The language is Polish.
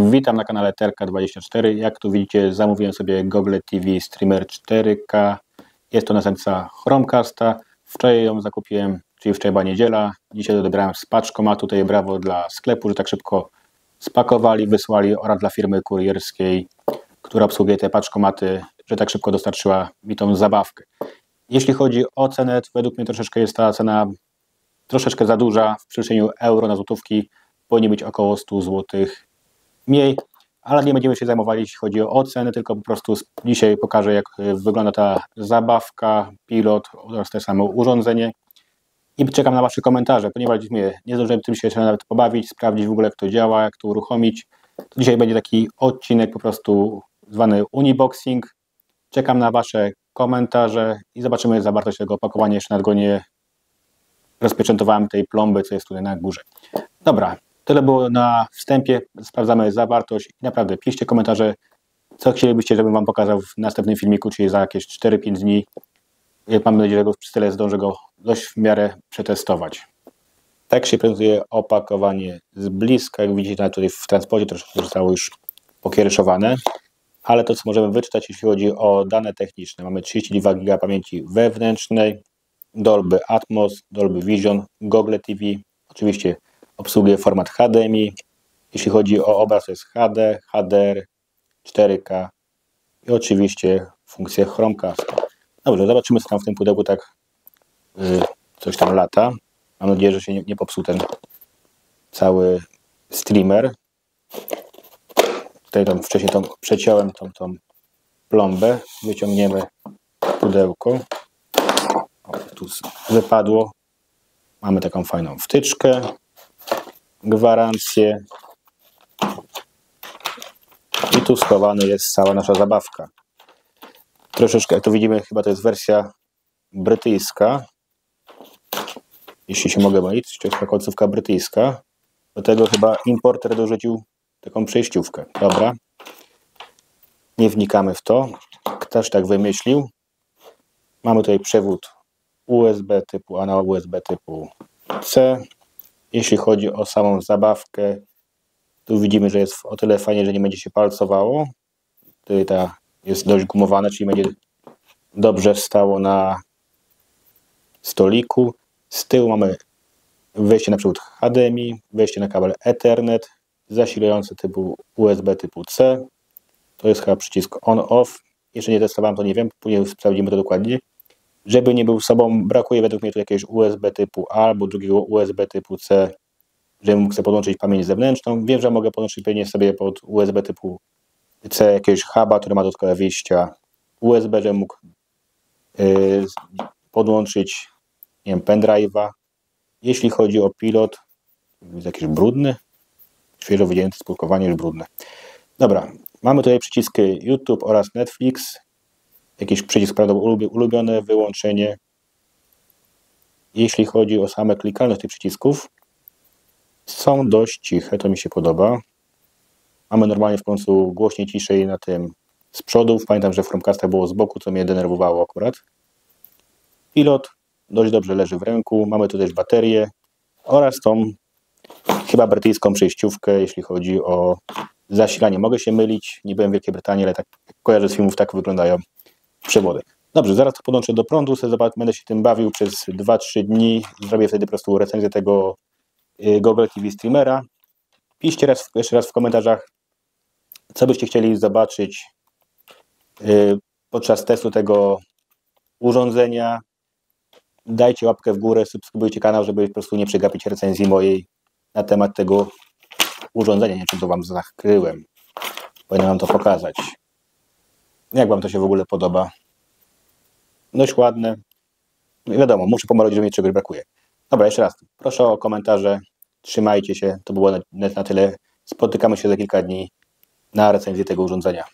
Witam na kanale Terka24. Jak tu widzicie, zamówiłem sobie Google TV Streamer 4K. Jest to następca Chromecasta. Wczoraj ją zakupiłem, czyli wczoraj była niedziela. Dzisiaj odebrałem z paczkomatu. Tutaj brawo dla sklepu, że tak szybko spakowali, wysłali oraz dla firmy kurierskiej, która obsługuje te paczkomaty, że tak szybko dostarczyła mi tą zabawkę. Jeśli chodzi o cenę, to według mnie troszeczkę jest ta cena troszeczkę za duża. W przeliczeniu euro na złotówki powinien być około 100 zł mniej, ale nie będziemy się zajmowali, jeśli chodzi o ocenę, tylko po prostu dzisiaj pokażę, jak wygląda ta zabawka, pilot oraz to samo urządzenie. I czekam na Wasze komentarze, ponieważ mnie nie zdążyłem tym się jeszcze nawet pobawić, sprawdzić w ogóle, jak to działa, jak to uruchomić. Dzisiaj będzie taki odcinek po prostu zwany Uniboxing. Czekam na Wasze komentarze i zobaczymy zawartość tego opakowania. Jeszcze na nie rozpieczętowałem tej plomby, co jest tutaj na górze. Dobra, tyle było na wstępie. Sprawdzamy zawartość i naprawdę piszcie komentarze, co chcielibyście, żebym Wam pokazał w następnym filmiku, czyli za jakieś 4-5 dni. Mam nadzieję, że przy tyle zdążę go dość w miarę przetestować. Tak się prezentuje opakowanie z bliska. Jak widzicie, tutaj w transporcie troszkę zostało już pokiereszowane. Ale to, co możemy wyczytać, jeśli chodzi o dane techniczne, mamy 32 GB pamięci wewnętrznej, Dolby Atmos, Dolby Vision, Google TV, oczywiście obsługuje format HDMI. Jeśli chodzi o obraz, to jest HD, HDR, 4K i oczywiście funkcję Chromecast. Dobrze, zobaczymy co tam w tym pudełku tak yy, coś tam lata. Mam nadzieję, że się nie, nie popsuł ten cały streamer. Tutaj tam wcześniej tą, przeciąłem tą, tą plombę. Wyciągniemy pudełko. O, tu wypadło. Mamy taką fajną wtyczkę gwarancję. I tu schowany jest cała nasza zabawka. Troszeczkę, jak to widzimy, chyba to jest wersja brytyjska. Jeśli się mogę mylić, to jest ta końcówka brytyjska. Do tego chyba importer dorzucił taką przejściówkę. Dobra. Nie wnikamy w to. Ktoś tak wymyślił. Mamy tutaj przewód USB typu A na USB typu C. Jeśli chodzi o samą zabawkę, tu widzimy, że jest o tyle fajnie, że nie będzie się palcowało. Tutaj ta jest dość gumowana, czyli będzie dobrze stało na stoliku. Z tyłu mamy wejście na przewód HDMI, wejście na kabel Ethernet, zasilający typu USB typu C. To jest chyba przycisk on-off. Jeszcze nie testowałem, to nie wiem, później sprawdzimy to dokładnie. Żeby nie był sobą, brakuje według mnie tu jakiegoś USB typu A albo drugiego USB typu C, żebym mógł sobie podłączyć pamięć zewnętrzną. Wiem, że mogę podłączyć pewnie sobie pod USB typu C jakiegoś huba, który ma dodatkowe wyjścia USB, żebym mógł yy, podłączyć nie wiem, pendrive'a. Jeśli chodzi o pilot, jest jakiś brudny, świeżo wyjęty spulkowanie już brudne. Dobra, mamy tutaj przyciski YouTube oraz Netflix jakiś przycisk prawdopodobnie ulubione, wyłączenie. Jeśli chodzi o same klikalność tych przycisków, są dość ciche, to mi się podoba. Mamy normalnie w końcu głośniej, ciszej na tym z przodu. Pamiętam, że w Chromecasta było z boku, co mnie denerwowało akurat. Pilot dość dobrze leży w ręku. Mamy tu też baterię oraz tą chyba brytyjską przejściówkę, jeśli chodzi o zasilanie. Mogę się mylić, nie byłem w Wielkiej Brytanii, ale tak kojarzę z filmów, tak wyglądają przewody. Dobrze, zaraz to podłączę do prądu, sobie będę się tym bawił przez 2-3 dni. Zrobię wtedy po prostu recenzję tego y, Google TV Streamera. Piszcie raz, jeszcze raz w komentarzach, co byście chcieli zobaczyć y, podczas testu tego urządzenia. Dajcie łapkę w górę, subskrybujcie kanał, żeby po prostu nie przegapić recenzji mojej na temat tego urządzenia. Nie wiem, czy to Wam zakryłem. Powinienem Wam to pokazać. Jak Wam to się w ogóle podoba? Dość ładne. No wiadomo, muszę pomalować, że mi czegoś brakuje. Dobra, jeszcze raz. Proszę o komentarze. Trzymajcie się. To było na, na tyle. Spotykamy się za kilka dni na recenzję tego urządzenia.